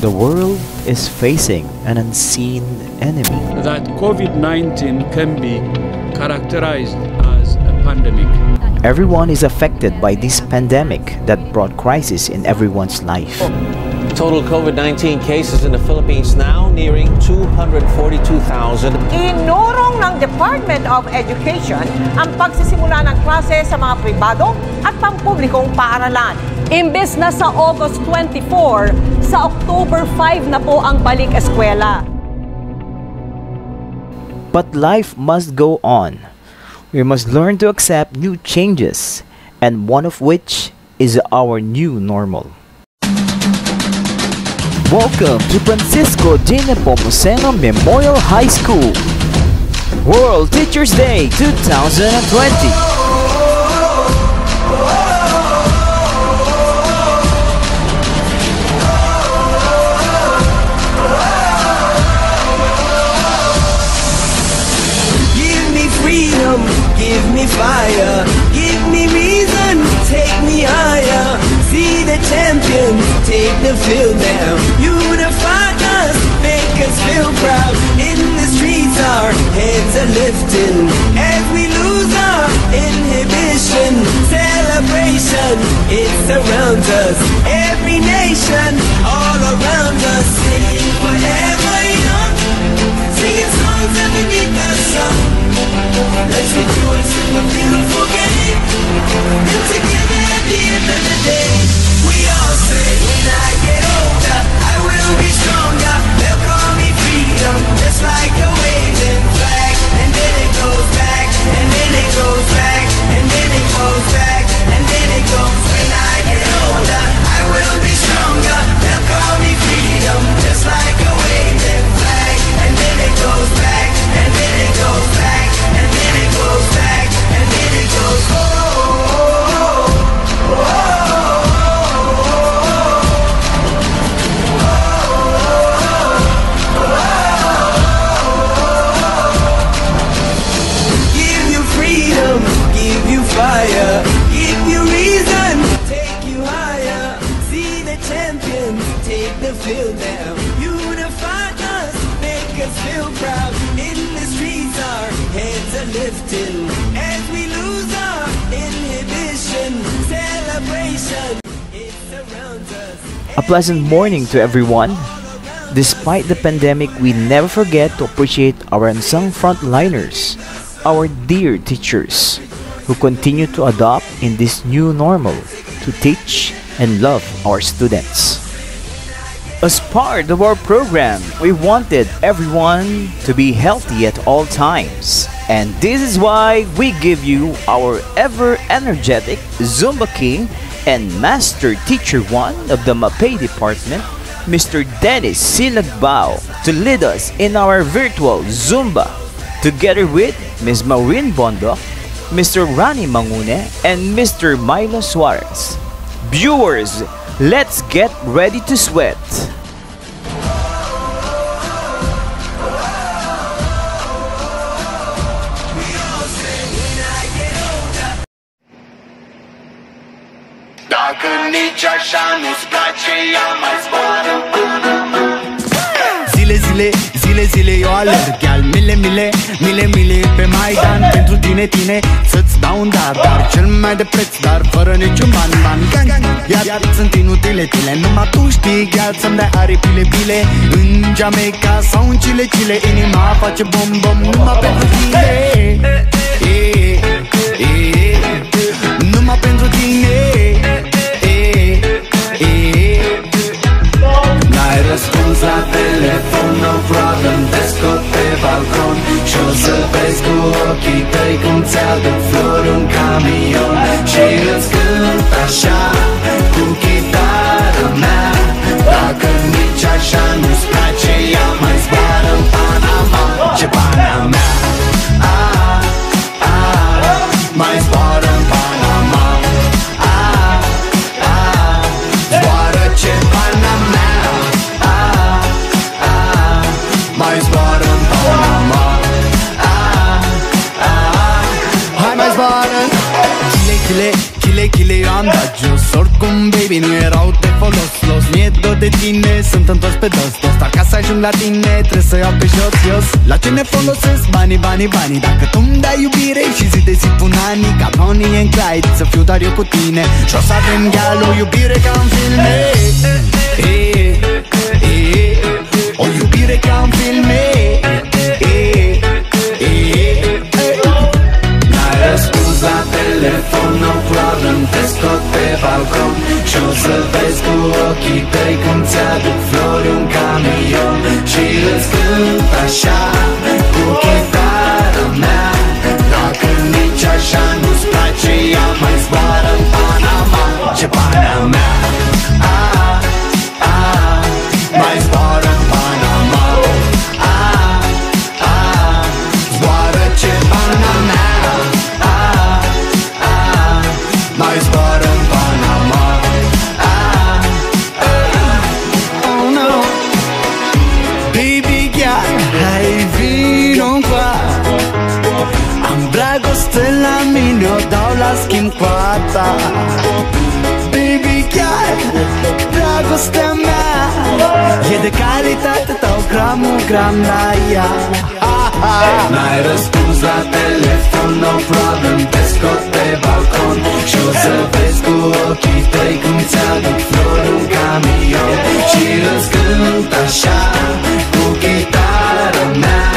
The world is facing an unseen enemy. that COVID 19 can be characterized as a pandemic. Everyone is affected by this pandemic that brought crisis in everyone's life. Total COVID 19 cases in the Philippines now nearing 242,000. Inurong ng Department of Education ang pagsisimula ng klase sa mga pribado at pampublikong paaralan. Imbes na sa August 24, sa October 5 na po ang balik eskwela. But life must go on. We must learn to accept new changes, and one of which is our new normal. Welcome to Francisco J. Nepomuceno Memorial High School. World Teachers Day 2020. Me fire, give me reason, take me higher. See the champions, take the field now. Unify us, make us feel proud. In the streets, our heads are lifting as we lose our inhibition. Celebration, it surrounds us. Every nation, all around us, sing forever songs underneath the sun Let's rejoice in the beautiful game And together at the end of the day We all say when I get older I will be stronger They'll call me freedom Just like a waving flag And then it goes back And then it goes back And then it goes back And then it goes When I get older I will be stronger They'll call me freedom Just like a waving windows pleasant morning to everyone. Despite the pandemic, we never forget to appreciate our unsung frontliners, our dear teachers, who continue to adopt in this new normal to teach and love our students. As part of our program, we wanted everyone to be healthy at all times. And this is why we give you our ever energetic Zumba King and Master Teacher 1 of the MAPE Department, Mr. Dennis Silagbao, to lead us in our virtual Zumba, together with Ms. Maureen Bondo, Mr. Rani Mangune, and Mr. Milo Suarez. Viewers, let's get ready to sweat. Nici așa nu-ți place, ia mai zboară. Până Zile, zile, zile, zile eu alerg. Iar mile, mile, mile, mile pe Maidan. Pentru tine, tine, să-ți dau un dar. Dar cel mai de preț, dar fără niciun ban, ban gang, gang. Iar, iar sunt inutile, tile Numai tu știi, chiar să-mi dai aripile, bile În Jamaica sau în Chile, Chile Inima face bom, bom, numai pentru tine. E, e, e, Numai pentru tine răspuns la telefon, no problem Descot pe balcon. Și o să vezi cu ochii tăi Cum ți-aduc flori un camion pe dos. Dos Dar ca să ajung la tine, trebuie să iau pe jos, jos. La ce ne folosesc? Banii, banii, banii. Dacă tu îmi dai iubire și zi de zi pun ani Ca Bonnie and Clyde, să fiu doar eu cu tine. Și o să avem gal o iubire ca în filme. Eh, eh, eh, O iubire ca în filme. Eh, eh, eh N-ai răspuns la telefon, no problem Te scot pe balcon Și o să vezi cu ochii tăi Cum ți-aduc flori un camion Și îți cânt așa Cu chitara mea. Dacă nici așa nu-ți place Ea mai zboară în Panama. Ce pana mea dragostea mea. E de calitate, dau gramul gram la ea. Ah, ah. N-ai răspuns la telefon, no problem Te scot pe balcon. Și o să vezi cu ochii tăi Cum ți-aduc flori un camion. Și îți cânt așa Cu chitara mea.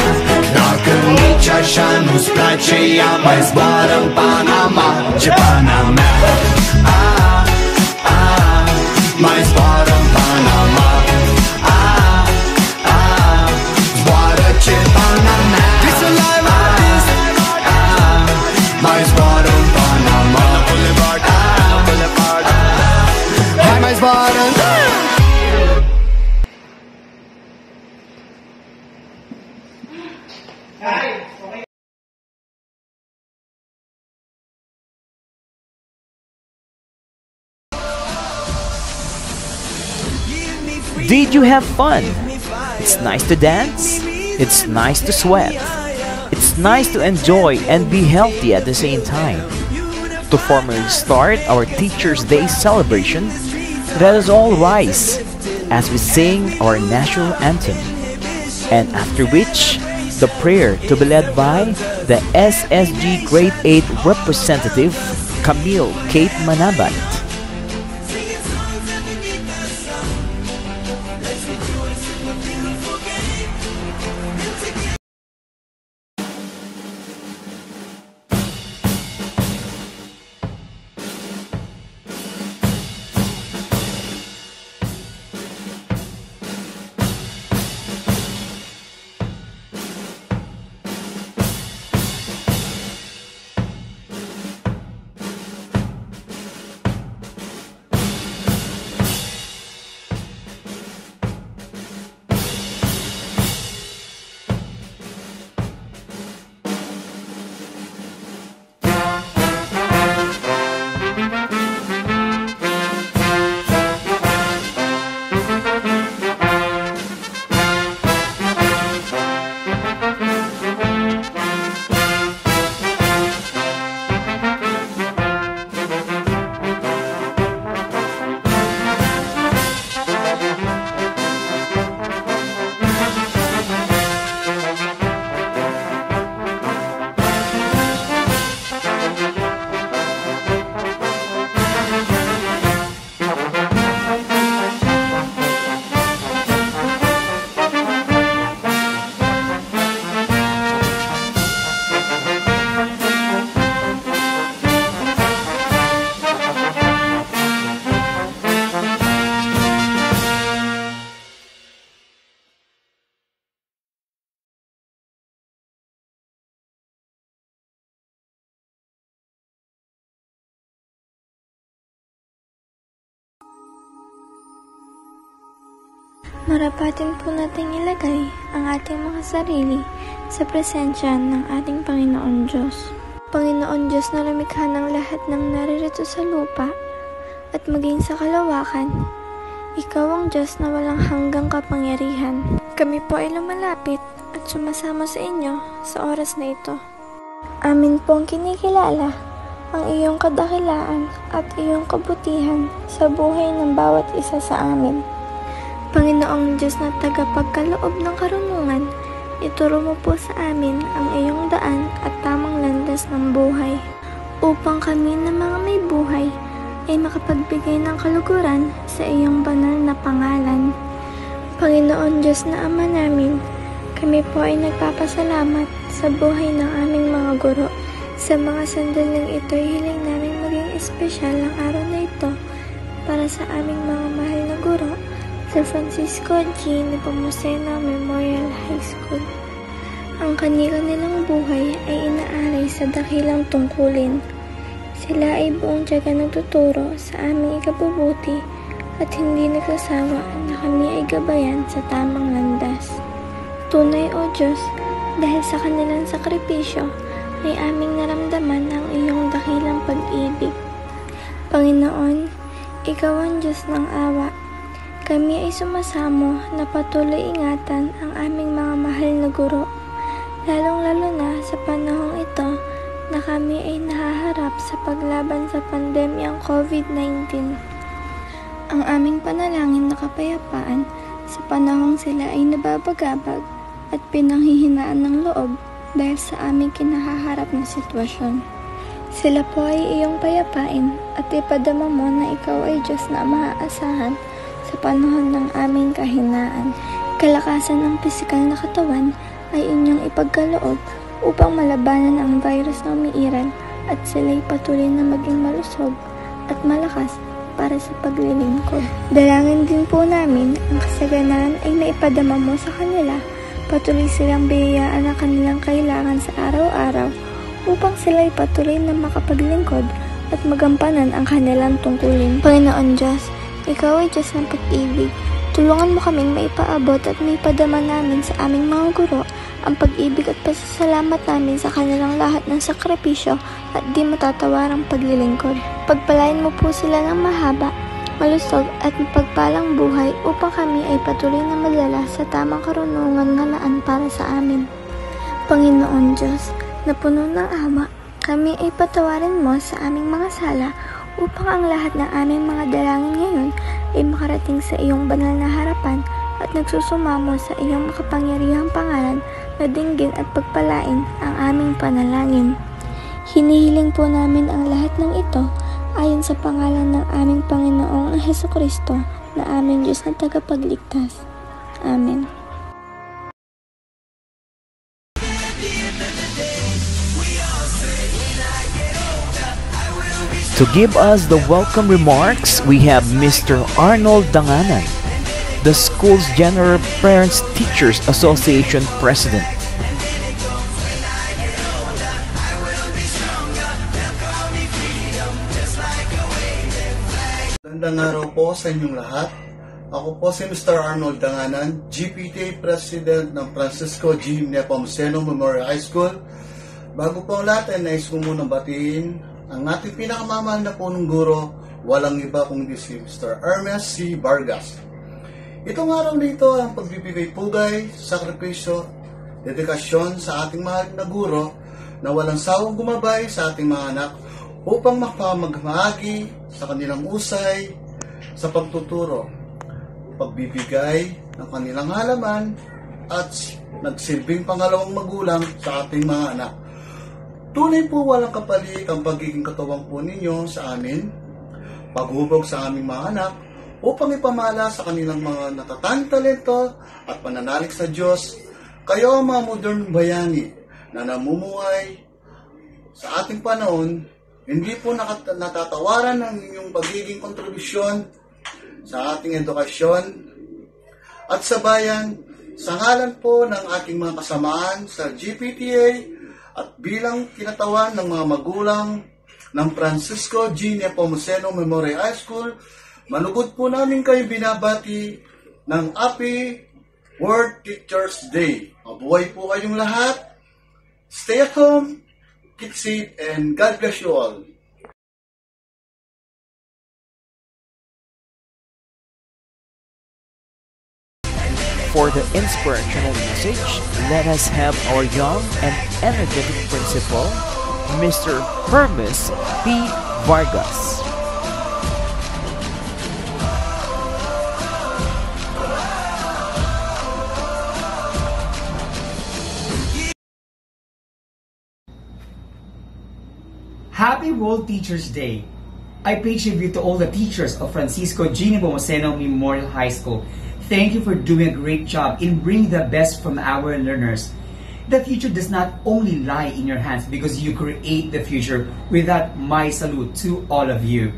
Dacă nici așa nu-ți place Ea mai zboară în Panama. Ce pana mea ah, ah, you have fun? It's nice to dance. It's nice to sweat. It's nice to enjoy and be healthy at the same time. To formally start our Teachers' Day celebration, let us all rise as we sing our national anthem. And after which, the prayer to be led by the SSG Grade 8 representative, Camille Kate Manabat. Marapatin po nating ilagay ang ating mga sarili sa presensya ng ating Panginoon Diyos. Panginoon Diyos na lumikha ng lahat ng naririto sa lupa at maging sa kalawakan, Ikaw ang Diyos na walang hanggang kapangyarihan. Kami po ay lumalapit at sumasama sa inyo sa oras na ito. Amin po ang kinikilala ang iyong kadakilaan at iyong kabutihan sa buhay ng bawat isa sa amin. Panginoong Diyos na tagapagkaloob ng karunungan, ituro mo po sa amin ang iyong daan at tamang landas ng buhay upang kami na mga may buhay ay makapagbigay ng kaluguran sa iyong banal na pangalan. Panginoon Diyos na Ama namin, kami po ay nagpapasalamat sa buhay ng aming mga guro. Sa mga sandaling ito, hiling namin maging espesyal ang araw na ito para sa aming mga mahal na guro sa Francisco G. Nepomuceno Memorial High School. Ang kanila nilang buhay ay inaaray sa dakilang tungkulin. Sila ay buong tiyaga nagtuturo sa aming ikabubuti at hindi nagsasawa na kami ay gabayan sa tamang landas. Tunay o Diyos, dahil sa kanilang sakripisyo, ay aming naramdaman ang iyong dakilang pag-ibig. Panginoon, Ikaw ang Diyos ng awa. Kami ay sumasamo na patuloy ingatan ang aming mga mahal na guro, lalong-lalo na sa panahong ito na kami ay nahaharap sa paglaban sa pandemyang COVID-19. Ang aming panalangin na kapayapaan sa panahong sila ay nababagabag at pinanghihinaan ng loob dahil sa aming kinahaharap na sitwasyon. Sila po ay iyong payapain at ipadama mo na ikaw ay Diyos na maaasahan sa panahon ng aming kahinaan. Kalakasan ng pisikal na katawan ay inyong ipagkaloob upang malabanan ang virus na umiiral at sila'y patuloy na maging malusog at malakas para sa paglilingkod. Dalangin din po namin ang kasaganan ay maipadama mo sa kanila Patuloy silang biyayaan ang kanilang kailangan sa araw-araw upang sila'y patuloy na makapaglingkod at magampanan ang kanilang tungkulin. Panginoon Diyos, Ikaw ay Diyos ng pag-ibig. Tulungan mo kaming maipaabot at maipadama namin sa aming mga guro ang pag-ibig at pasasalamat namin sa kanilang lahat ng sakripisyo at di matatawarang paglilingkod. Pagpalain mo po sila ng mahaba malusog at mapagpalang buhay upang kami ay patuloy na madala sa tamang karunungan na naan para sa amin. Panginoon Diyos, na puno ng awa, kami ay patawarin mo sa aming mga sala upang ang lahat ng aming mga dalangin ngayon ay makarating sa iyong banal na harapan at nagsusumamo sa iyong makapangyarihang pangalan na dinggin at pagpalain ang aming panalangin. Hinihiling po namin ang lahat ng ito ayon sa pangalan ng aming Panginoong Heso Kristo na aming Diyos na tagapagligtas. Amen. To give us the welcome remarks, we have Mr. Arnold Danganan, the school's General Parents Teachers Association President. Magandang araw po sa inyong lahat. Ako po si Mr. Arnold Danganan, GPTA President ng Francisco G. Nepomuceno Memorial High School. Bago po ang lahat ay nais ko munang batiin ang ating pinakamamahal na punong guro, walang iba kundi si Mr. Hermes C. Vargas. Itong araw na ito ang pagbibigay pugay, sakripisyo, dedikasyon sa ating mahal na guro na walang sawang gumabay sa ating mga anak upang mapamagmahagi sa kanilang usay sa pagtuturo, pagbibigay ng kanilang halaman at nagsilbing pangalawang magulang sa ating mga anak. Tunay po walang kapalit ang pagiging katuwang po ninyo sa amin, paghubog sa aming mga anak, upang ipamala sa kanilang mga natatang talento at pananalig sa Diyos, kayo ang mga modern bayani na namumuhay sa ating panahon hindi po nakat- natatawaran ng inyong pagiging kontribusyon sa ating edukasyon. At sa bayan sa ngalan po ng ating mga kasamaan sa GPTA at bilang kinatawan ng mga magulang ng Francisco G. Nepomuceno Memorial High School, manugod po namin kayo binabati ng Happy World Teachers Day. Mabuhay po kayong lahat. Stay at home keep safe, and God bless you all. For the inspirational message, let us have our young and energetic principal, Mr. Hermes P. Vargas. Happy World Teachers Day! I pay tribute to all the teachers of Francisco Gini Bomoseno Memorial High School. Thank you for doing a great job in bringing the best from our learners. The future does not only lie in your hands because you create the future. With that, my salute to all of you.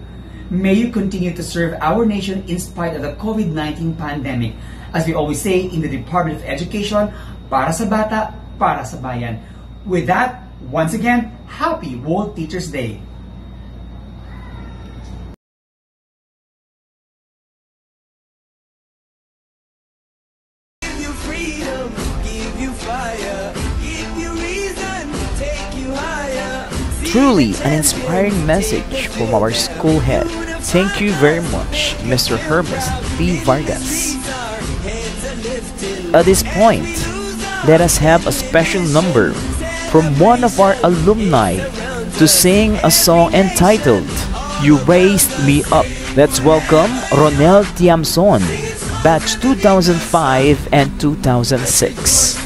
May you continue to serve our nation in spite of the COVID-19 pandemic. As we always say in the Department of Education, para sa bata, para sa bayan. With that, once again, happy World Teachers Day. An inspiring message from our school head. Thank you very much, Mr. Hermes P. Vargas. At this point, let us have a special number from one of our alumni to sing a song entitled You Raised Me Up. Let's welcome Ronel Tiamson, batch 2005 and 2006.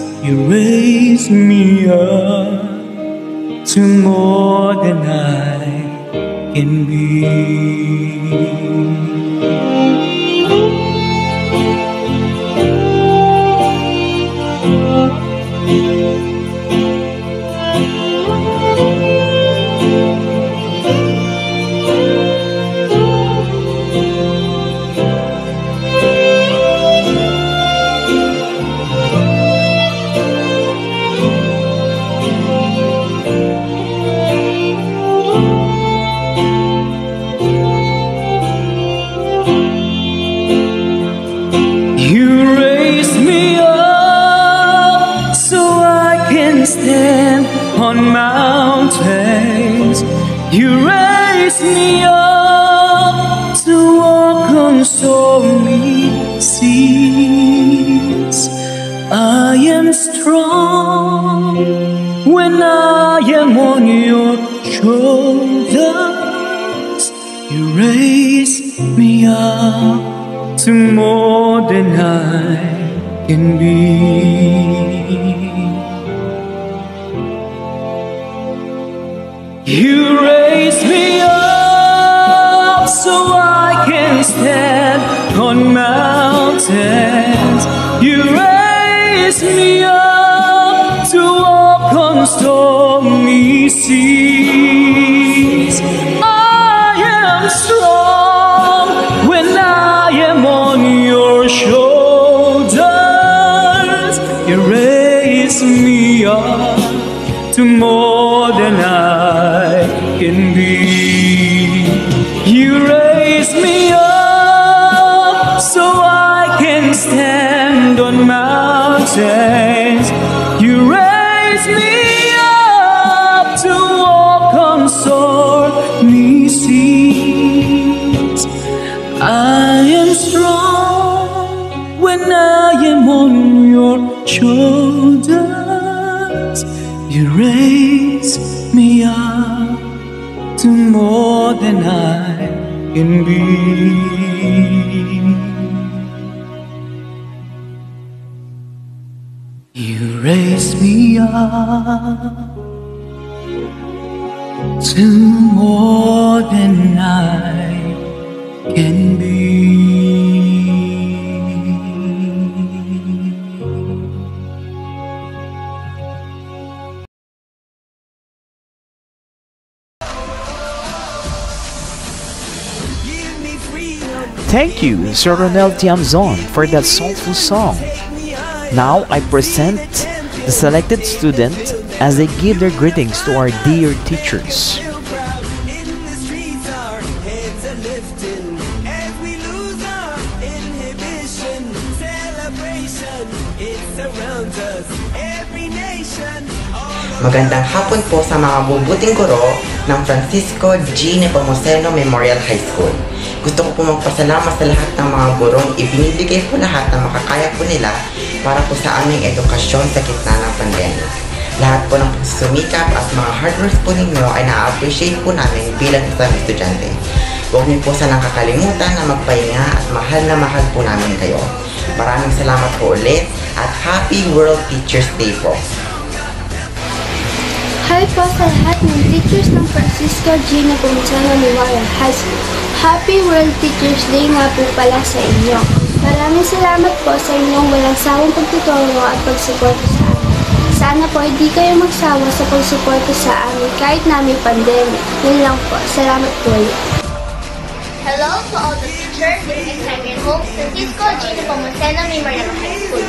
You raise me up to more than I can be. Me up to walk on stormy seas. I am strong when I am on your shoulders. You raise me up to more than I can be. You raise me up so I can stand on mountains. You raise me up to walk on stormy seas. I can be. You raise me up to more than I can Thank you, Sir Ronel Tiamzon, for that soulful song. Now I present the selected student as they give their greetings to our dear teachers. Magandang hapon po sa mga bubuting guro ng Francisco G. Nepomuceno Memorial High School. Gusto ko po magpasalamat sa lahat ng mga gurong ibinibigay po lahat ng makakaya po nila para po sa aming edukasyon sa gitna ng pandemya. Lahat po ng sumikap at mga hard works po ninyo ay na-appreciate po namin bilang isang estudyante. Huwag niyo po sanang kakalimutan na magpahinga at mahal na mahal po namin kayo. Maraming salamat po ulit at Happy World Teachers Day po. Hi po sa lahat ng teachers ng Francisco G. Nepomuceno Memorial High School. Happy World Teachers Day nga po pala sa inyo. Maraming salamat po sa inyong walang sawang pagtutulong at pagsuporta sa amin. Sana po hindi kayo magsawa sa pagsuporta sa amin kahit namin pandemic. Yun lang po. Salamat po ulit. Hello to all the teachers in Second Francisco G. Nepomuceno Memorial High School.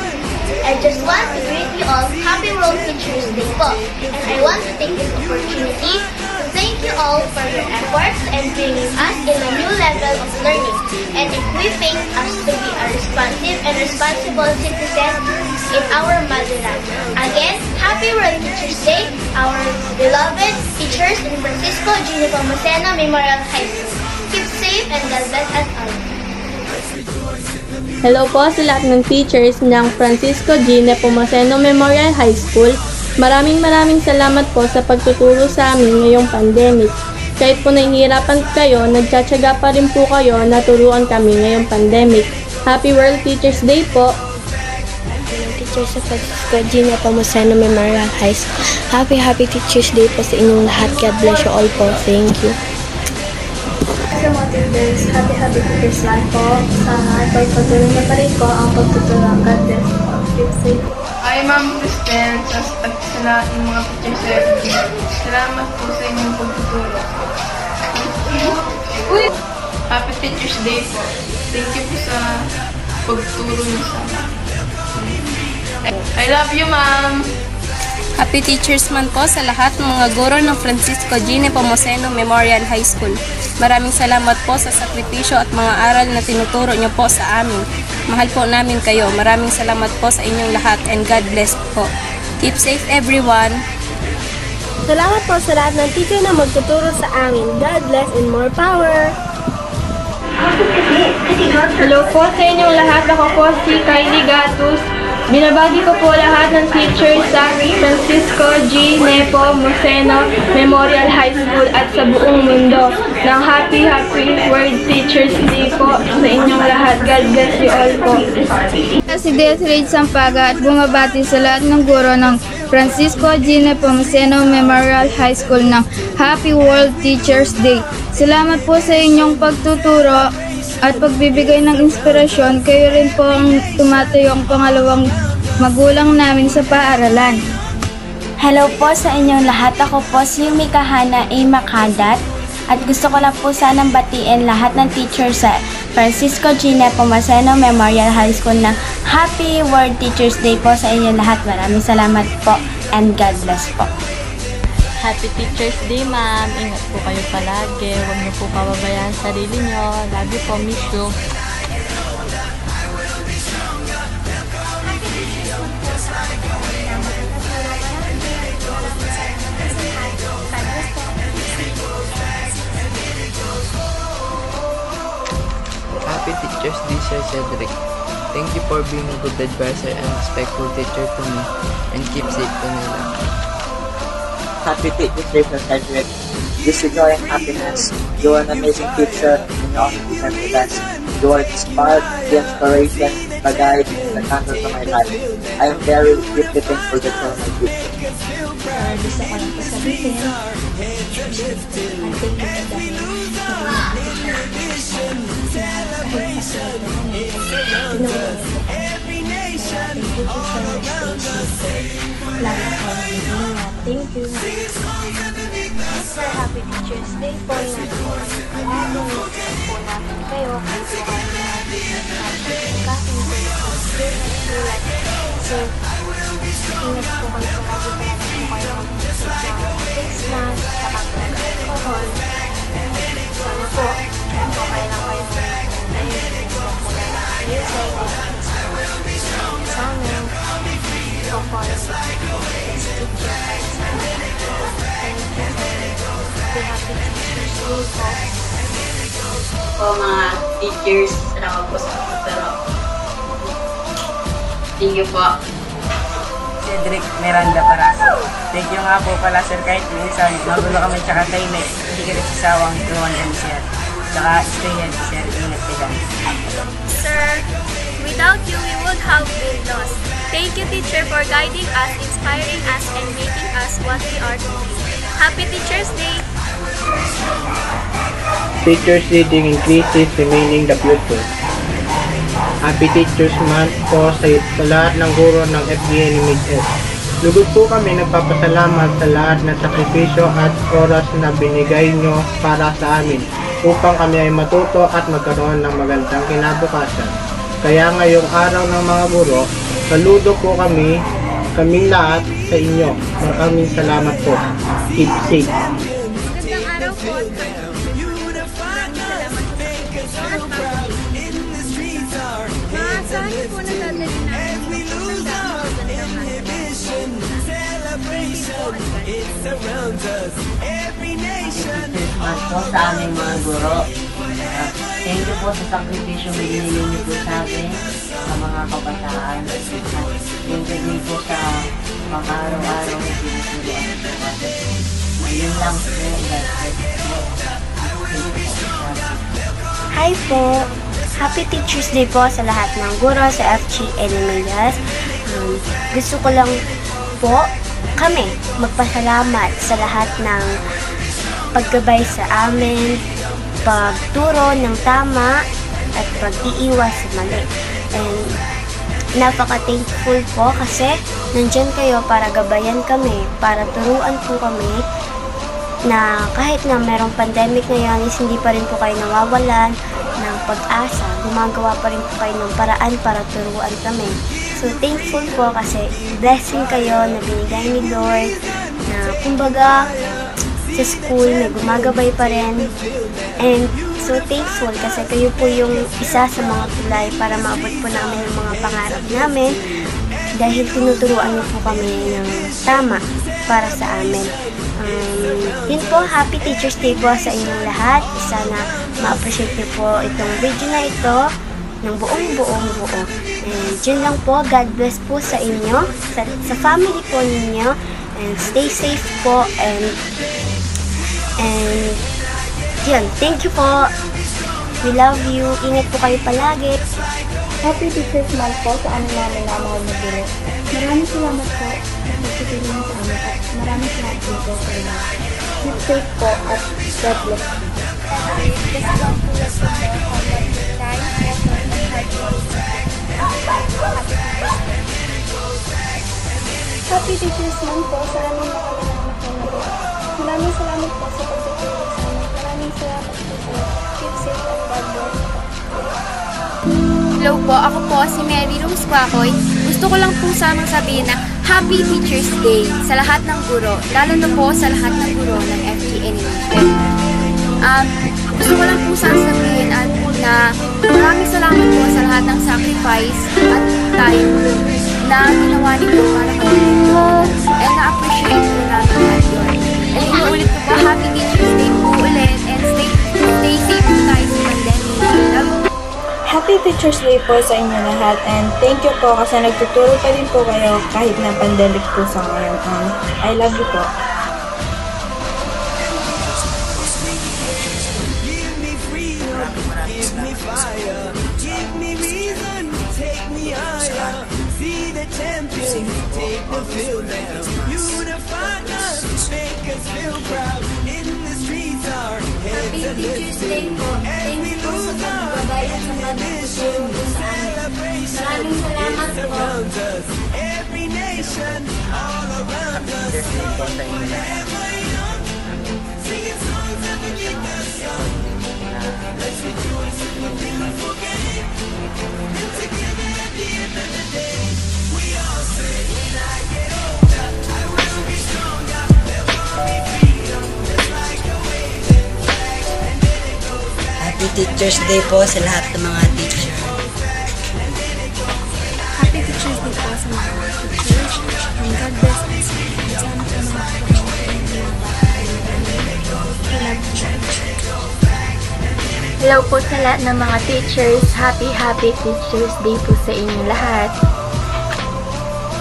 I just want to greet you all Happy World Teachers Day po. And I want to take this opportunity to thank you all for your efforts and bringing us in a new level of learning and equipping us to be a responsive and responsible citizen in our motherland. Again, Happy World Teachers Day, our beloved teachers in Francisco G. Nepomuceno Memorial High School. Keep safe and God bless us all. Hello po sa lahat ng teachers ng Francisco G. Nepomuceno Memorial High School. Maraming maraming salamat po sa pagtuturo sa amin ngayong pandemic. Kahit po nahihirapan kayo, nagtsatsaga pa rin po kayo na turuan kami ngayong pandemic. Happy World Teachers Day po! Teachers sa Francisco G. Nepomuceno Memorial High School. Happy, happy Teachers Day po sa inyong lahat. God bless you all po. Thank you. Sa mga teachers, happy happy teachers lang po. Sana ipagpatuloy na pa rin ko ang pagtuturo ang God bless po. Keep safe. Hi, Ma'am Cristel, sa, at sa lahat ng mga FB. Salamat po sa inyong pagtuturo. Uy! Happy Teachers Day po. Thank you po sa pagtuturo niyo sa amin. I love you, Ma'am! Happy Teachers Month po sa lahat ng mga guro ng Francisco G. Nepomuceno Memorial High School. Maraming salamat po sa sakripisyo at mga aral na tinuturo niyo po sa amin. Mahal po namin kayo. Maraming salamat po sa inyong lahat and God bless po. Keep safe everyone. Salamat po sa lahat ng teacher na magtuturo sa amin. God bless and more power! Hello po sa inyong lahat. Ako po si Kylie Gatus. Binabagi ko po lahat ng teachers sa Francisco G. Nepo Museno Memorial High School at sa buong mundo ng Happy Happy World Teachers Day po sa inyong lahat. God bless you all po. Si Desiree Sampaga at bumabati sa lahat ng guro ng Francisco G. Nepomuceno Memorial High School ng Happy World Teachers Day. Salamat po sa inyong pagtuturo at pagbibigay ng inspirasyon, kayo rin po ang tumatayong pangalawang magulang namin sa paaralan. Hello po sa inyong lahat. Ako po si Yumi Kahana A. Makadat. At gusto ko lang po sanang batiin lahat ng teachers sa Francisco G. Nepomuceno Memorial High School ng Happy World Teachers Day po sa inyong lahat. Maraming salamat po and God bless po. Happy Teacher's Day, ma'am. Ingat po kayo palagi. Huwag niyo po pababayaan sarili niyo. Love you po, miss you. Happy Teacher's Day, Sir Cedric. Thank you for being a good advisor and respectful teacher to me and keep safe to Happy Day, Sir Cedric. This is joy and happiness. You are an amazing teacher and you always deserve the best. You are the spark, the inspiration, the guide, and the cancer to my life. I am very deeply thankful that you are my teacher. Uh, gusto ko lang po sabihin, ang thank po Thank you. Sir, happy Teacher's Day po na ating po natin kayo kahit po kayo na po sulat. So, ingat po kayo palagi palagi po face mask, saka po po, kayo sa po po na po mga teachers. Salamat po sa pagtuturo. Thank you po. Cedric Miranda Paraso. Thank you nga po pala sir kahit minsan magulo kami tsaka kayo na hindi ka nagsasawang tulungan kami sir. Stay healthy sir. Ingat ka dyan. Sir, without you, we would have been lost. Thank you, teacher, for guiding us, inspiring us, and making us what we are today. Happy Teacher's Day! Teachers leading increases remaining the future. Happy Teachers Month po sa, sa lahat ng guro ng FBA ni Mid-S. Lugod po kami nagpapasalamat sa lahat ng sakripisyo at oras na binigay nyo para sa amin upang kami ay matuto at magkaroon ng magandang kinabukasan. Kaya ngayong araw ng mga guro, saludo po kami, kaming lahat sa inyo. Maraming salamat po. Keep safe. Magandang araw po. Maasahan po na dadalhin namin ang magandang magandang Christmas po sa aming mga guro. Uh, thank you po sa sakripisyo binili niyo po sa akin sa mga kabataan. At thank you din po sa mga araw-araw na tinuturuan po natin. Lang po. Hi po! Happy Teacher's Day po sa lahat ng guro sa FG Enemelias. Um, gusto ko lang po kami magpasalamat sa lahat ng paggabay sa amin, pagturo ng tama, at pag-iiwas sa mali. And napaka-thankful po kasi nandyan kayo para gabayan kami, para turuan po kami na kahit na merong pandemic ngayon is hindi pa rin po kayo nawawalan ng pag-asa. Gumagawa pa rin po kayo ng paraan para turuan kami. So, thankful po kasi blessing kayo na binigay ni Lord na kumbaga sa school may gumagabay pa rin. And so thankful kasi kayo po yung isa sa mga tulay para maabot po namin yung mga pangarap namin dahil tinuturuan niyo po kami ng tama para sa amin. Um, yun po, happy Teacher's Day po sa inyong lahat. Sana ma-appreciate niyo po itong video na ito ng buong buong buo. And yun lang po, God bless po sa inyo, sa, sa family po ninyo, and stay safe po, and and yun, thank you po. We love you. Ingat po kayo palagi. Happy Teacher's Month po sa ano namin na mahal na guro. Maraming salamat po sa pagtutulong sa amin at maraming salamat din po sa inyo. Keep safe po at God bless you. Just want to let you know much Happy Teacher's Month po sa mga nanganak na nagawa. Maraming salamat po sa pagtutulong sa amin. Maraming salamat sa keep safe and. Hello po, ako po si Mary Rose Quacoy. Gusto ko lang po sanang sabihin na Happy Teacher's Day sa lahat ng guro, lalo na po sa lahat ng guro ng FG Animation. Um, gusto ko lang po sana sabihin at na maraming salamat po sa lahat ng sacrifice at time na ginawa niyo para kami and na-appreciate po namin Happy Teacher's Day po ulit and stay, stay safe po tayo sa pandemic. Happy Teacher's Day po sa inyo lahat and thank you po kasi nagtuturo pa din po kayo kahit na pandemic po sa ngayon. Um, I love you po. Give me fire, give me reason, take me higher. See the champion, take the field now. Unify us, make us feel proud. It surrounds us. Every nation, all around us. Let's rejoice in the beautiful game. And together at the end of the day, Happy Teacher's Day po sa lahat ng mga teacher. Happy Teacher's Day po sa mga teachers and God bless us. Sana po mga. Hello po sa lahat ng mga teachers. Happy, happy Teacher's Day po sa inyo lahat.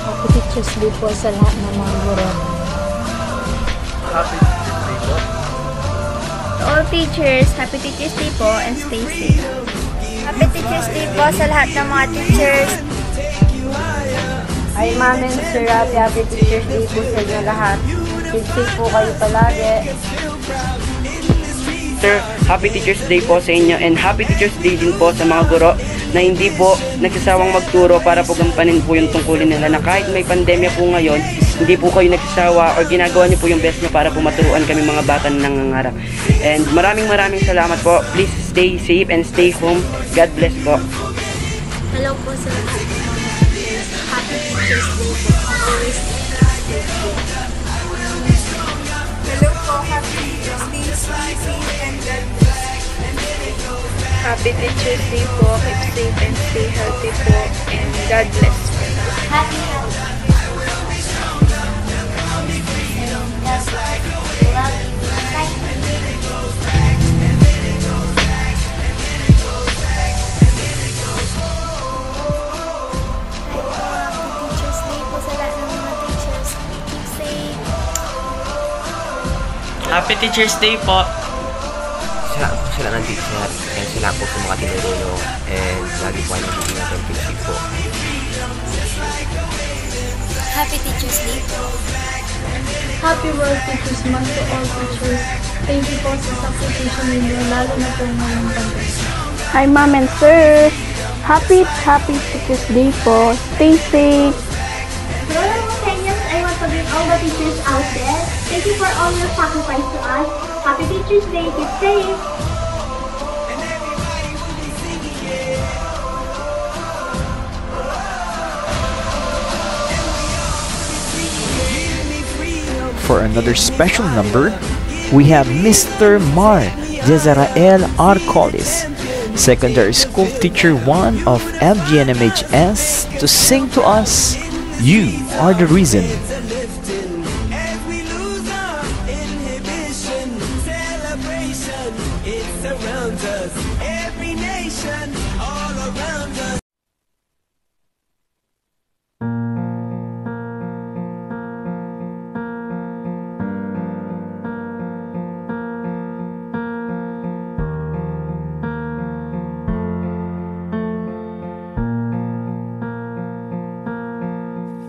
Happy Teacher's Day po sa lahat ng mga guro. Happy all teachers, Happy Teacher's Day po and stay safe. Happy Teacher's Day po sa lahat ng mga teachers. Hi, Ma'am and Sir Happy, happy Teacher's Day po sa inyo lahat. Keep safe po kayo palagi. Sir, Happy Teacher's Day po sa inyo and Happy Teacher's Day din po sa mga guro na hindi po nagsasawang magturo para po gampanin po yung tungkulin nila na kahit may pandemya po ngayon, hindi po kayo nagsasawa or ginagawa niyo po yung best niyo para po maturuan kami mga bata na nangangarap. And maraming maraming salamat po. Please stay safe and stay home. God bless po. Hello po sa. Happy Teacher's Day po. Always stay safe. Hello po, Happy Teacher's Day. Stay safe and God bless. Happy Teacher's Day po. Keep safe and stay healthy po. And God bless po. Happy, happy. Teacher's Day po Day po. Sila, sila ng teacher and sila po sa mga tinuro and lagi po ay nabibigyan ng teaching po. Happy Teacher's Day po. Happy World Teachers Month to all teachers. Thank you po sa sakripisyo ninyo, lalo na po ngayong pandemic. Hi, Ma'am and Sir! Happy, happy Teacher's Day po. Stay safe. Our Kenyans, I want to greet all the teachers out there. Thank you for all your sacrifice to us. Happy Teacher's Day. Keep safe. For another special number, we have Mr. Mar Jezarael Arcolis, Secondary School Teacher 1 of FGNMHS, to sing to us, You Are the Reason.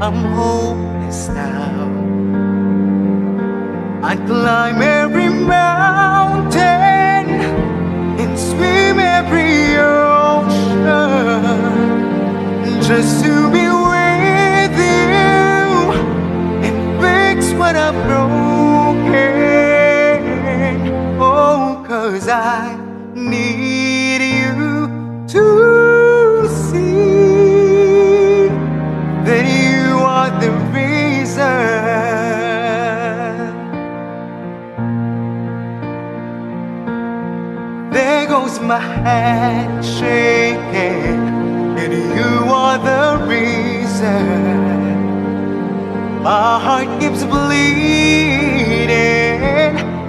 I'm hopeless now. I climb every mountain and swim every ocean just to be with you and fix what I've broken. Oh, cause I need my hand shaking, and you are the reason. My heart keeps bleeding.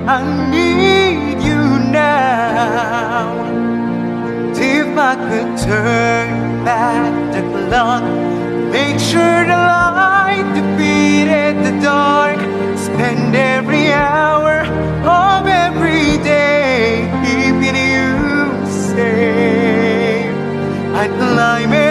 I need you now. And if I could turn back the clock, make sure the light defeated the dark, spend every hour of every day name I climb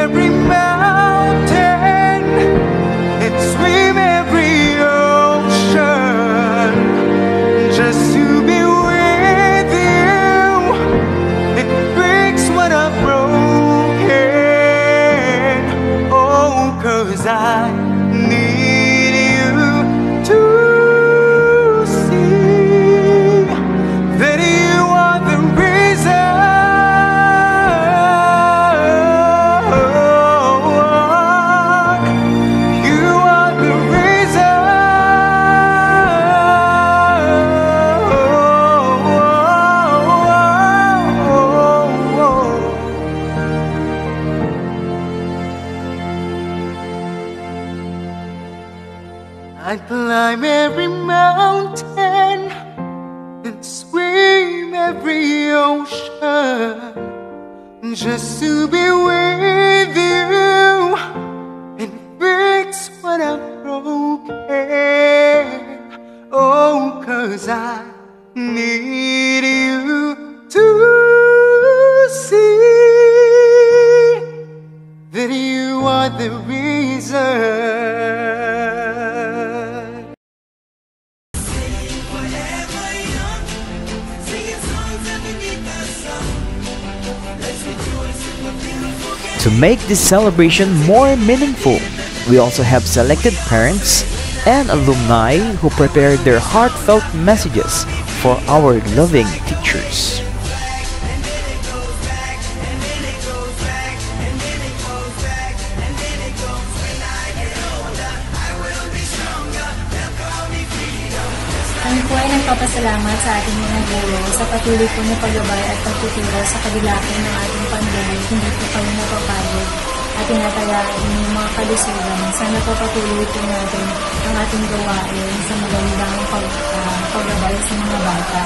this celebration more meaningful, we also have selected parents and alumni who prepared their heartfelt messages for our loving teachers. Patuloy po na paggabay at pagtuturo sa kabilakin ng ating pandemic. Hindi po kayo napapagod at tinatayaan inyong mga kalusugan. Sana po patuloy po natin ang ating gawain sa magandang pag, ah, paggabay sa mga bata.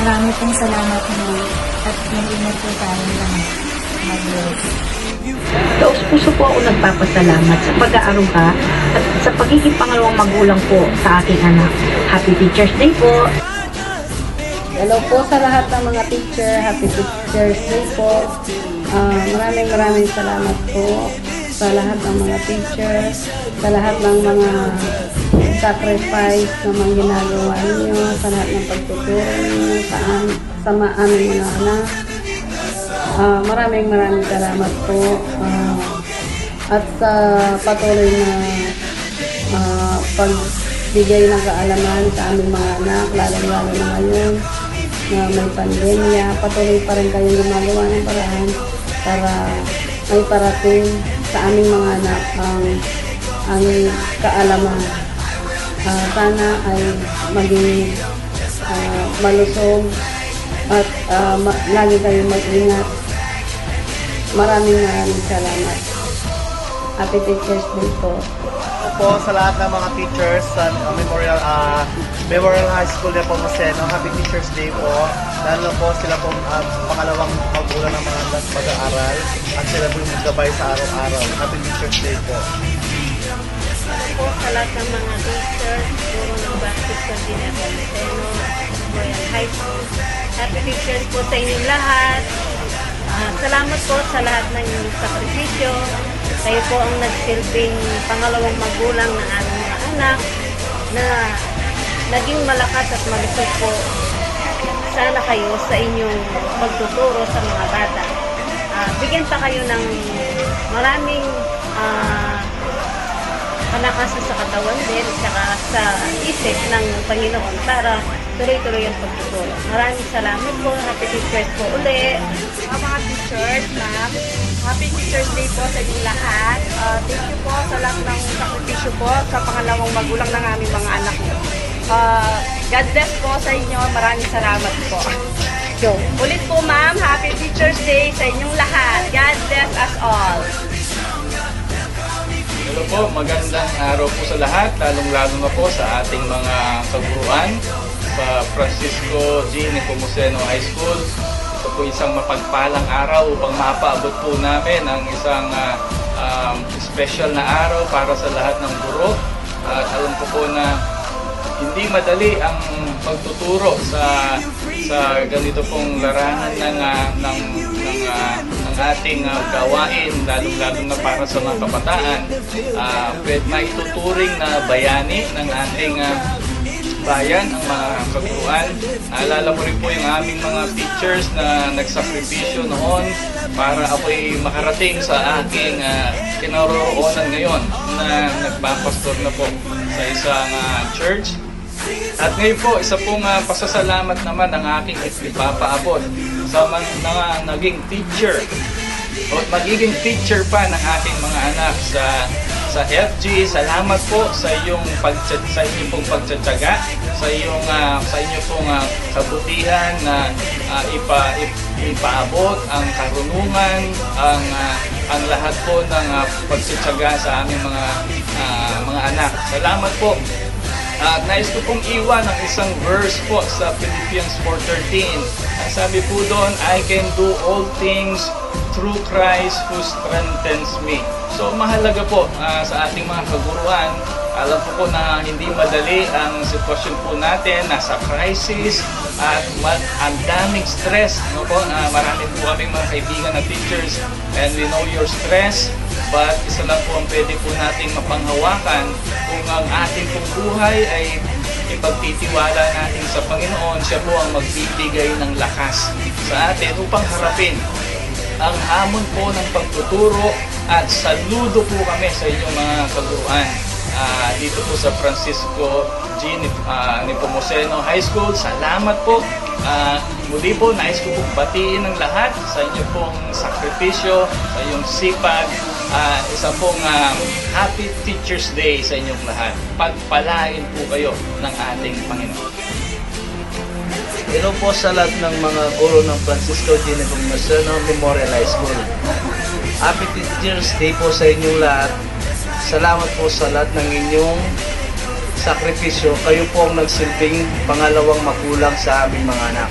Marami pong salamat muli at mag-ingat po tayo lahat. Taos puso po ako nagpapasalamat sa pag-aaruga at sa pagiging pangalawang magulang po sa aking anak. Happy Teacher's Day po! Hello po sa lahat ng mga teacher. Happy Teacher's Day po. Ah, maraming maraming salamat po sa lahat ng mga teachers, sa lahat ng mga sacrifice na mga ginagawa ninyo, sa lahat ng pagtuturo ninyo sa, sa aming mga anak. Ah, maraming maraming salamat po. Ah, at sa patuloy na ah, pagbigay ng kaalaman sa aming mga anak, lalong-lalo na ngayon na may pandemya, patuloy pa rin kayong gumagawa ng paraan para may parating sa aming mga anak ang ang kaalaman. Ah, sana ay maging ah, malusog at ah, ma- lagi kayong mag-ingat. Maraming maraming salamat. Happy Teachers Day po. Po sa lahat ng mga teachers sa uh, Memorial uh, Memorial High School de Pomoceno. Happy Teachers Day po. Lalo po sila po uh, pangalawang magulang ng mga anak pag-aaral at sila po yung gabay sa araw-araw. Happy Teachers Day po. po sa lahat ng mga teachers, puro ng Baptist Cardina Pomoceno, Royal High School. Happy Teachers po sa inyong lahat. Ah, salamat po sa lahat ng inyong sakripisyo. Kayo po ang nagsilbing pangalawang magulang ng aming mga anak na naging malakas at malusog po sana kayo sa inyong pagtuturo sa mga bata. Ah, bigyan pa kayo ng maraming ah, kalakasan sa katawan din at sa isip ng Panginoon para tuloy-tuloy ang pagtuturo. Maraming salamat po. Happy Teachers po uli. mga teachers, ma'am. Happy Teachers Day po sa inyong lahat. Uh, thank you po sa lahat ng sakripisyo po sa pangalawang magulang ng aming mga anak. Uh, God bless po sa inyo. Maraming salamat po. Yo. Ulit po ma'am, Happy Teachers Day sa inyong lahat. God bless us all. Hello po, magandang araw po sa lahat, lalong-lalo na po sa ating mga kaguruan sa Francisco G. Nepomuceno High School. Ito po isang mapagpalang araw upang mapaabot po namin ang isang uh, um, special na araw para sa lahat ng guro. At alam ko po na hindi madali ang pagtuturo sa sa ganito pong larangan ng uh, ng ng, uh, ng ating uh, gawain lalong-lalo na para sa mga kabataan uh, pwede maituturing na bayani ng ating uh, bayan ang mga kaguruan. Naalala ko rin po yung aming mga teachers na nagsakripisyo noon para ako'y makarating sa aking uh, kinaroroonan ngayon na nagpapastor na po sa isang uh, church at ngayon po, isa pong uh, pasasalamat naman ang aking ipapaabot sa mga naging teacher o magiging teacher pa ng aking mga anak sa sa FG. Salamat po sa iyong pag sa inyong pagtsatsaga, sa iyong uh, sa inyong pong uh, kabutihan na uh, ipa, ip, ipaabot ang karunungan, ang uh, ang lahat po ng uh, pagtsatsaga sa aming mga uh, mga anak. Salamat po at nais ko pong iwan ang isang verse po sa Philippians 4.13. Ang sabi po doon, I can do all things through Christ who strengthens me. So mahalaga po uh, sa ating mga kaguruan, alam po po na hindi madali ang sitwasyon po natin, nasa crisis at ang daming stress. No po, uh, marami po kaming mga kaibigan na teachers and we know your stress but isa lang po ang pwede po nating mapanghawakan kung ang ating buhay ay ipagtitiwala natin sa Panginoon, siya po ang magbibigay ng lakas sa atin upang harapin ang hamon po ng pagtuturo at saludo po kami sa inyong mga kaguruan uh, dito po sa Francisco G. Uh, Nepomuceno High School. Salamat po. Uh, muli po, nais ko pong batiin ng lahat sa inyo pong sakripisyo, sa inyong sipag, uh, isa pong uh, Happy Teacher's Day sa inyong lahat. Pagpalain po kayo ng ating Panginoon. Hello po sa lahat ng mga guro ng Francisco G. Nepomuceno Memorial High School. Happy Teacher's Day po sa inyong lahat. Salamat po sa lahat ng inyong sakripisyo. Kayo po ang nagsilbing pangalawang magulang sa aming mga anak.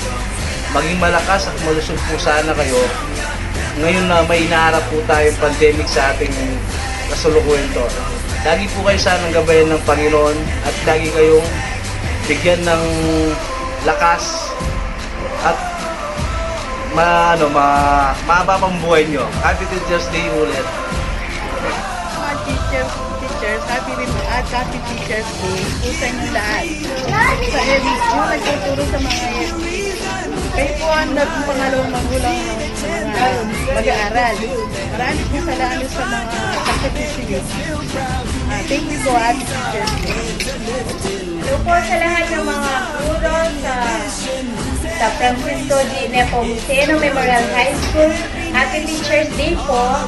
Maging malakas at malusog po sana kayo. Ngayon na may inaharap po tayong pandemic sa ating kasulukuyan to. Lagi po kayo sanang gabayan ng Panginoon at lagi kayong bigyan ng lakas at ma ano ma mahaba pang buhay nyo. Happy Teachers Day ulit. Teachers, teachers, happy at happy Teachers Day po sa inyo lahat. Sa EBS mo, nagtuturo sa mga EBS. Kayo po ang naging pangalawang magulang ng mag-aaral. Marami po salamat sa mga sakripisyo. Uh, thank you po, Happy Teachers. Hello po sa lahat ng mga guro sa sa Francisco G. Nepomuceno Memorial High School. Happy Teacher's Day po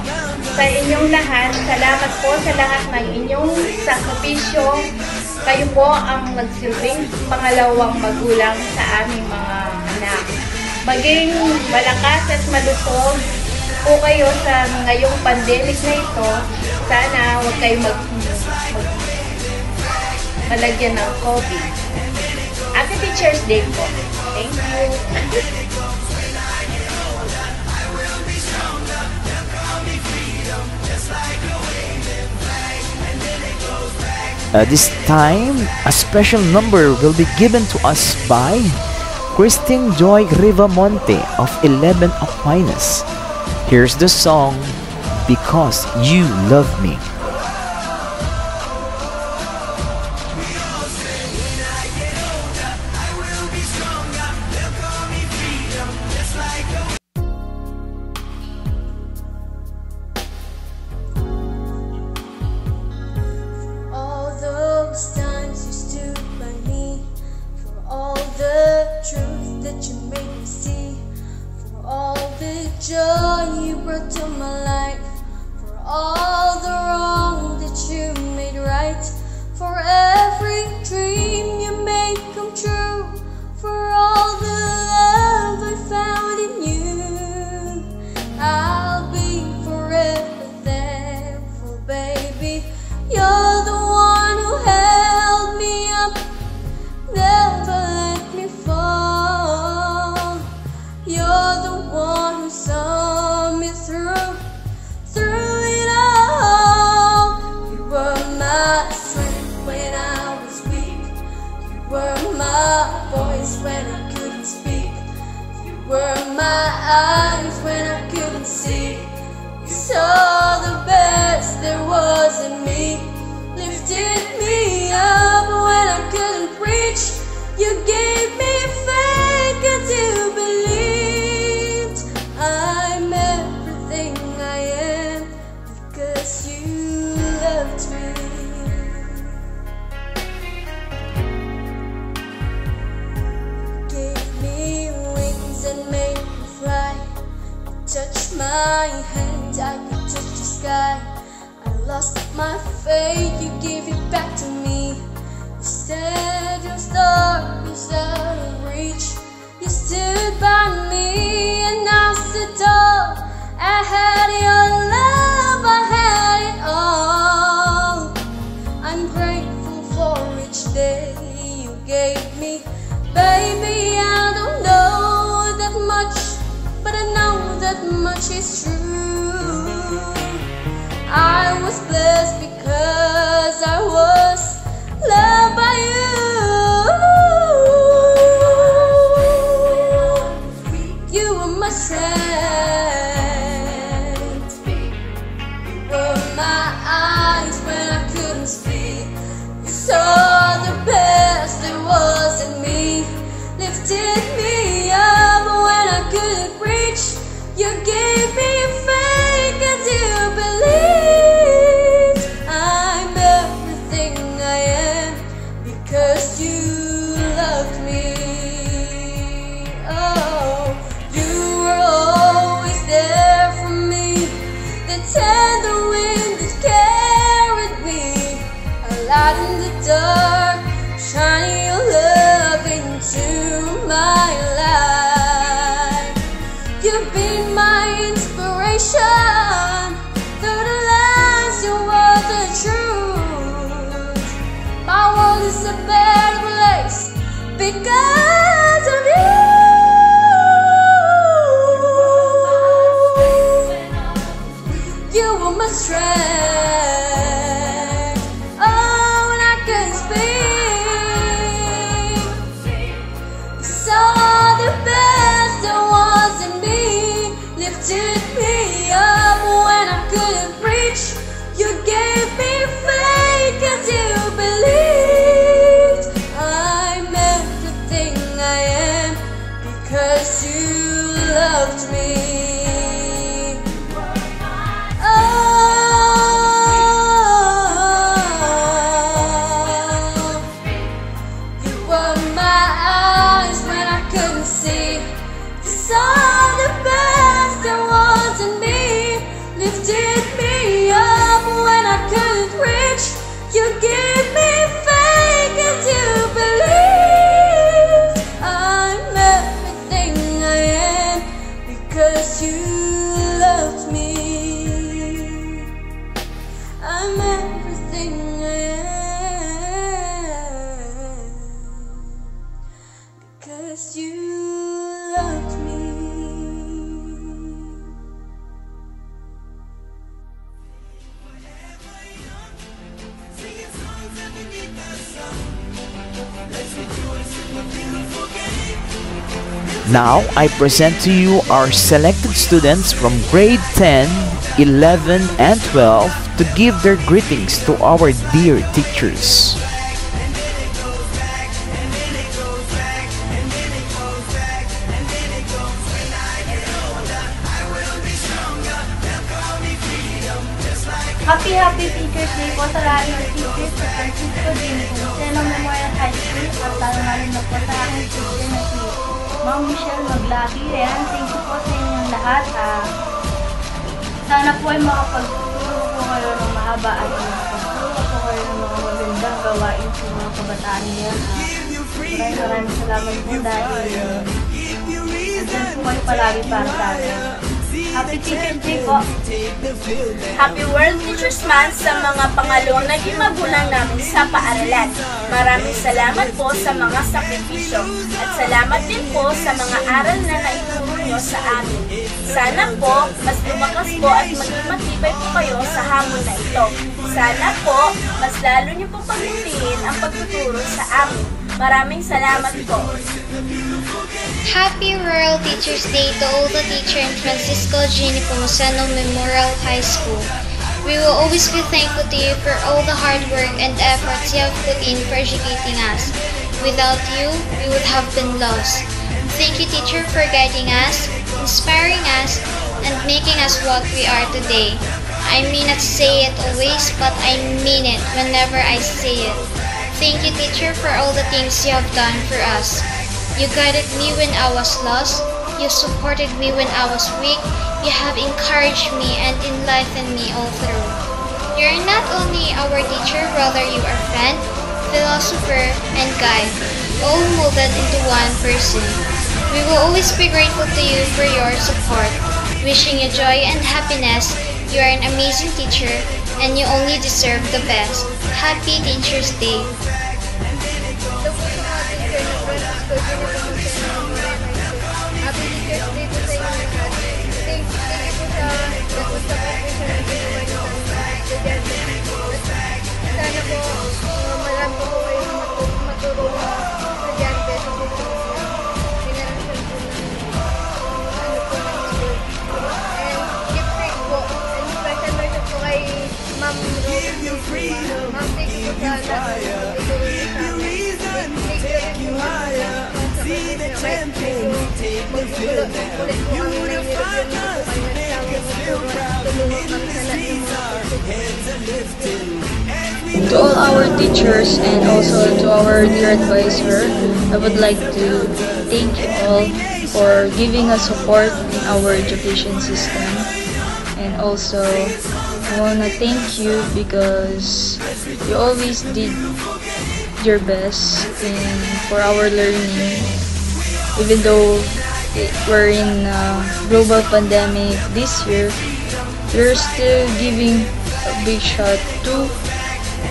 sa inyong lahat. Salamat po sa lahat ng inyong sakripisyo. Kayo po ang nagsilbing pangalawang magulang sa aming mga anak maging malakas at malusog po kayo sa ngayong pandemic na ito. Sana huwag kayong mag, mag malagyan ng COVID. Happy Teacher's Day po. Thank you. Uh, this time, a special number will be given to us by Christine Joy Rivamonte of 11 Aquinas. Here's the song, Because You Love Me. that you made me see, for all the joy you brought to my life, for all. Now, I present to you our selected students from grade 10, 11, and 12 to give their greetings to our dear teachers. Happy Day po! World Teachers Month sa mga pangalawang naging magulang namin sa paaralan. Maraming salamat po sa mga sakripisyo at salamat din po sa mga aral na naituro nyo sa amin. Sana po, mas lumakas po at maging matibay po kayo sa hamon na ito. Sana po, mas lalo nyo po pagbutihin ang pagtuturo sa amin. Maraming salamat po. Happy World Teachers Day to all the teacher in Francisco G. Nepomuceno Memorial High School. We will always be thankful to you for all the hard work and efforts you have put in for educating us. Without you, we would have been lost. Thank you, teacher, for guiding us, inspiring us, and making us what we are today. I may not say it always, but I mean it whenever I say it. Thank you, teacher, for all the things you have done for us. You guided me when I was lost. You supported me when I was weak. You have encouraged me and enlightened me all through. You're not only our teacher, rather you are friend, philosopher, and guide, all molded into one person. We will always be grateful to you for your support. Wishing you joy and happiness. You are an amazing teacher, and you only deserve the best. Happy Teacher's Day. You ituro niyo sa amin. And thank you sa See the champion, take the field now. Us, make us feel proud. Industries, our heads are lifting. To all our teachers and also to our dear advisor, I would like to thank you all for giving us support in our education system. And also, To thank you because you always did your best in for our learning. Even though we're in a global pandemic this year, you're still giving a big shot to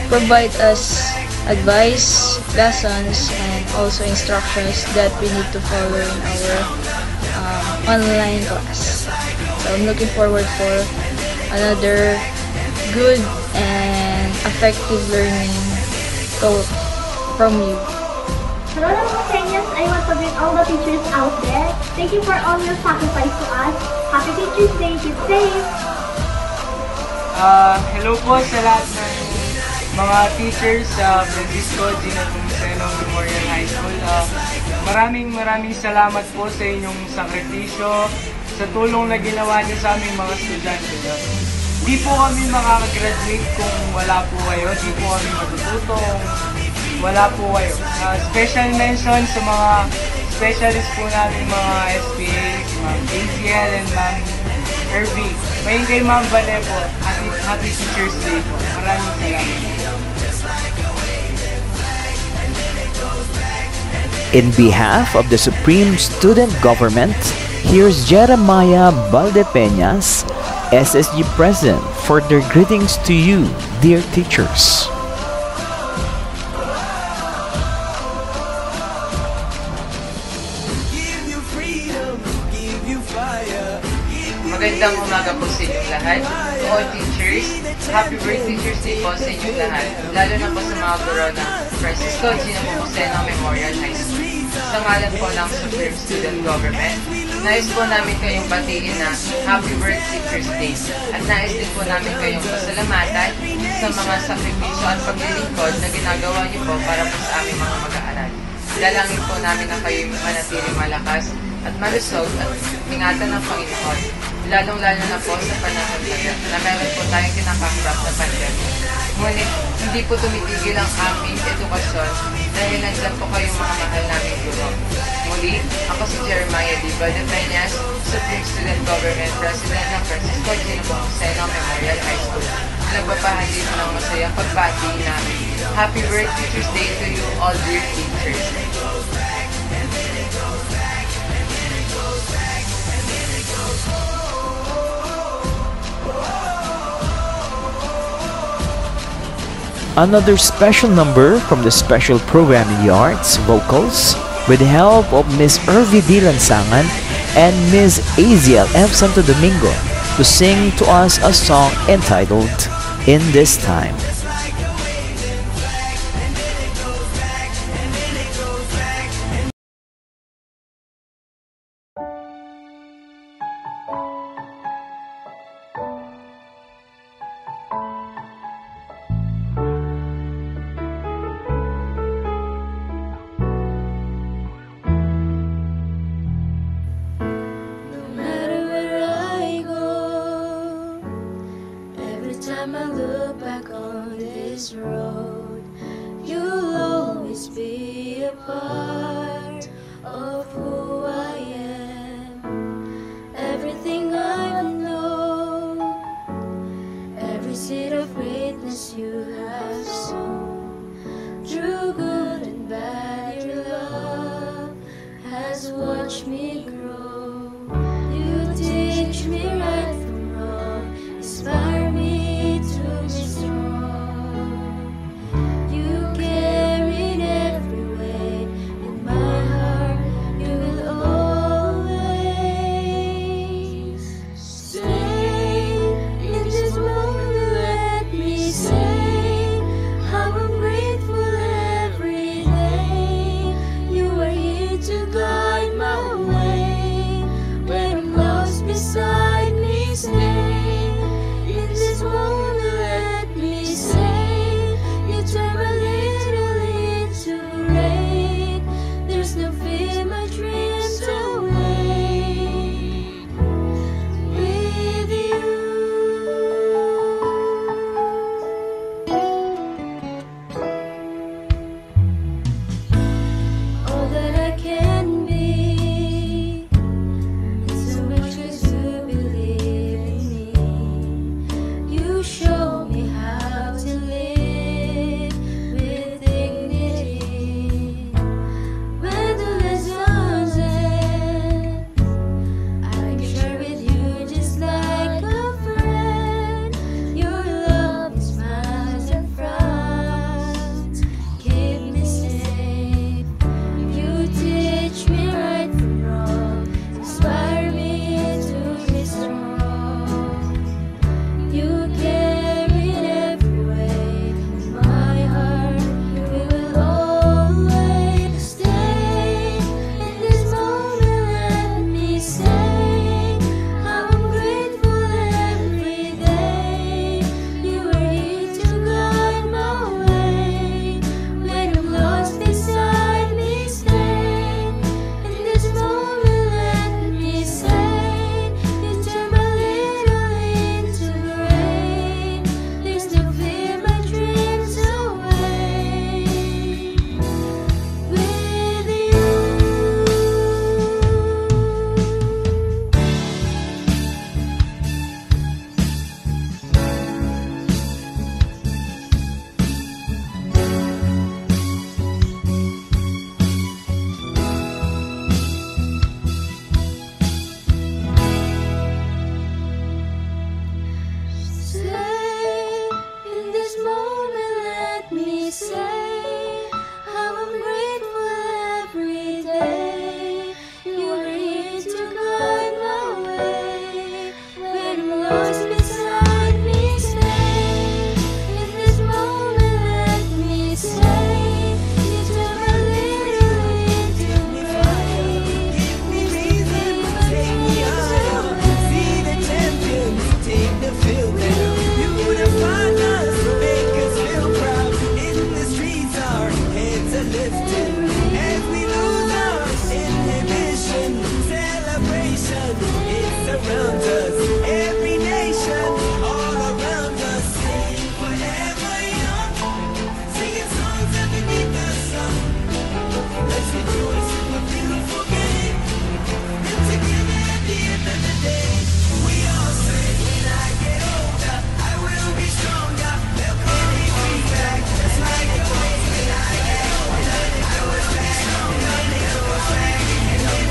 provide us advice, lessons, and also instructions that we need to follow in our um, online class. So I'm looking forward for another good and effective learning to, from you. Hello mga Kenyans, I want to greet all the teachers out there. Thank you for all your sacrifice to us. Happy Teachers Day, keep safe! Ah, hello po sa lahat ng mga teachers sa Francisco Gina Tomaseno Memorial High School. Ah, maraming maraming salamat po sa inyong sakripisyo, sa tulong na ginawa niyo sa aming mga estudyante. No? Di po kami makakagraduate kung wala po kayo. Di po kami matututo kung wala po kayo. Ah, special mention sa mga specialist po namin mga SPA, Ma'am ACL and Ma'am Irving. Ngayon kay Ma'am Vale po, happy, happy Teacher's Day po. Maraming salamat. In behalf of the Supreme Student Government, here's Jeremiah Valdepeñas, SSG President, for their greetings to you, dear teachers. Magandang umaga po sa inyong lahat. All teachers, happy birthday Teachers Day po sa inyong lahat. Lalo na po sa mga guro ng Francisco Gino Pomoceno Memorial High School. Sa ngalan po ng Supreme Student Government, nais po namin kayong batiin na Happy World Teachers Day at nais din po namin kayong pasalamatan sa mga sakripisyo at paglilingkod na ginagawa niyo po para po sa aming mga mag-aaral. Dalangin po namin na kayo manatiling malakas at malusog at ingatan ng Panginoon, lalong-lalo na po sa panahon na meron po tayong kinakaharap na pandemya. Ngunit, hindi po tumitigil ang aming edukasyon dahil nandyan po kayong mga mahal naming guro. Muli, ako si Jeremiah Diva de Peñas, Supreme Student Government President ng Francisco Gino Seno Memorial High School. Nagbabahagi po ng masayang pagbati namin. Happy World Teachers Day to you all dear teachers. Another special number from the special program in the arts, vocals, with the help of Miss Irvi D. Lansangan and Miss Aziel F. Santo Domingo to sing to us a song entitled In This Time. Road, you'll always be a part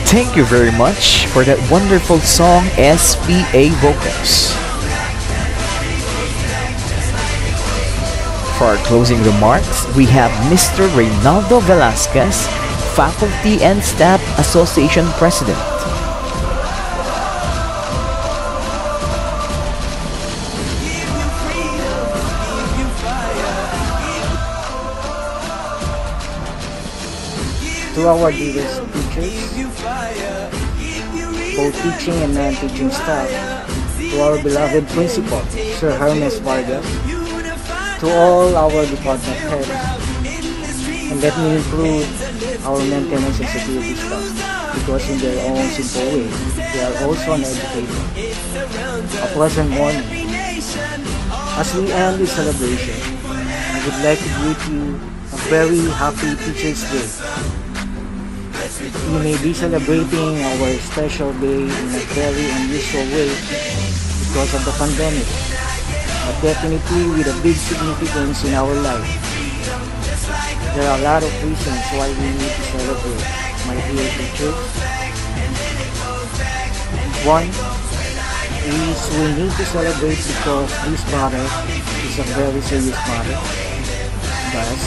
Thank you very much for that wonderful song, SBA Vocals. For our closing remarks, we have Mr. Reynaldo Velasquez, Faculty and Staff Association President. To our dearest teachers, both teaching and non-teaching staff, to our beloved principal, Sir Hermes Vargas, to all our department heads, and let me include our maintenance and security staff, because in their own simple way, they are also an educator. A pleasant morning. As we end this celebration, I would like to greet you a very happy Teacher's Day we may be celebrating our special day in a very unusual way because of the pandemic, but definitely with a big significance in our life. There are a lot of reasons why we need to celebrate, my dear teachers. One is we need to celebrate because this matter is a very serious matter. Thus,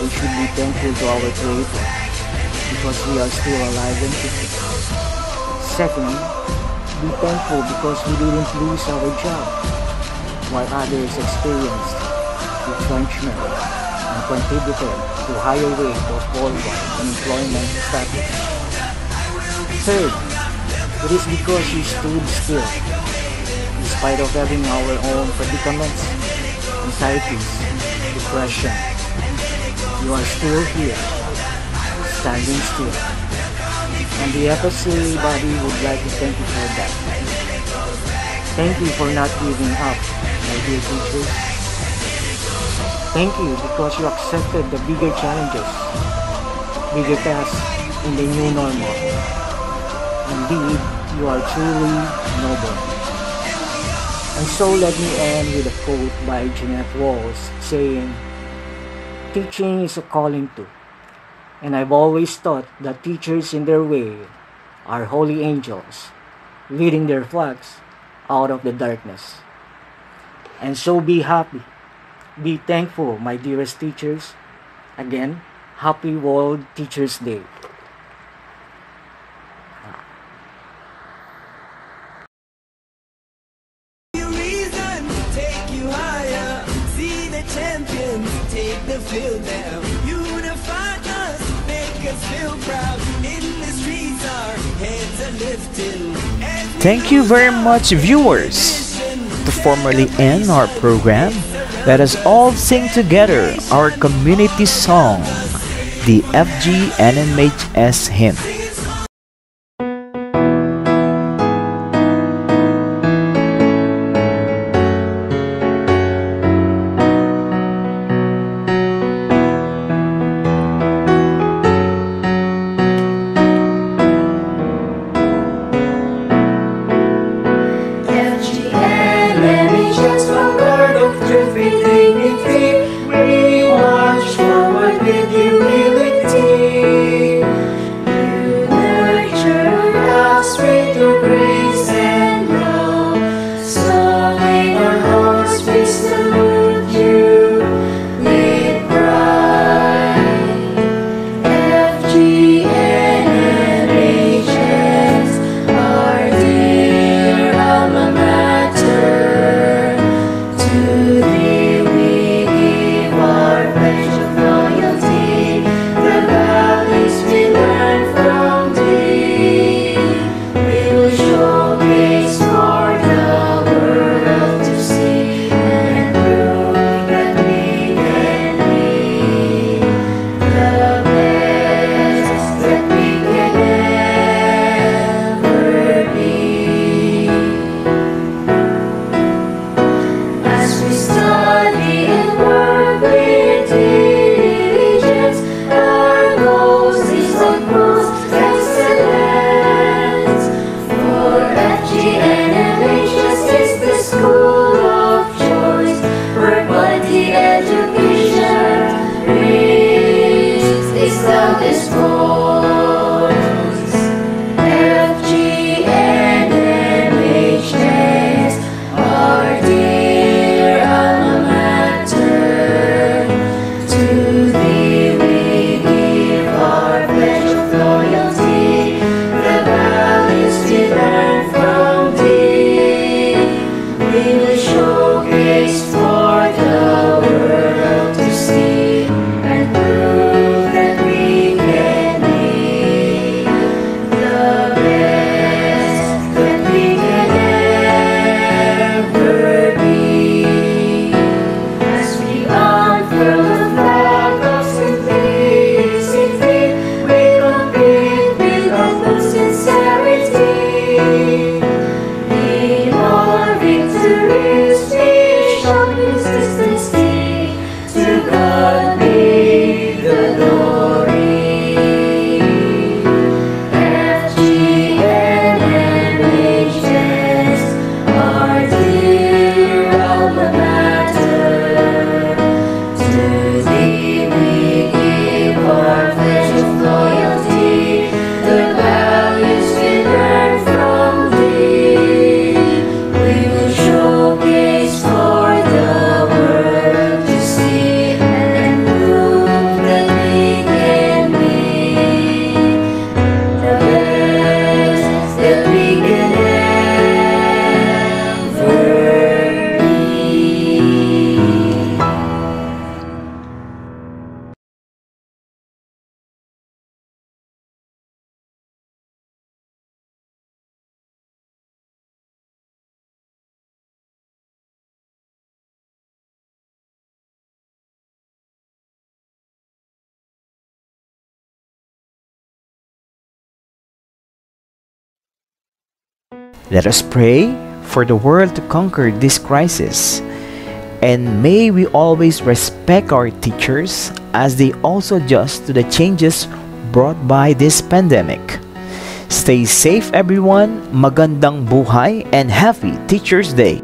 we should be thankful to our Creator because we are still alive and kicking. Second, be thankful because we didn't lose our job, while others experienced retrenchment and contributed to higher rate of worldwide unemployment status. Third, it is because we stood still, in spite of having our own predicaments, anxieties, depression. You are still here standing still. And the FSA body would like to thank you for that. Thank you for not giving up, my dear teachers. Thank you because you accepted the bigger challenges, bigger tasks in the new normal. Indeed, you are truly noble. And so let me end with a quote by Jeanette Walls saying, Teaching is a calling too. And I've always thought that teachers in their way are holy angels, leading their flocks out of the darkness. And so be happy. Be thankful, my dearest teachers. Again, happy World Teachers Day. Thank you very much, viewers. To formally end our program, let us all sing together our community song, the FG NMHS hymn. Let us pray for the world to conquer this crisis. And may we always respect our teachers as they also adjust to the changes brought by this pandemic. Stay safe everyone, magandang buhay and happy Teachers Day!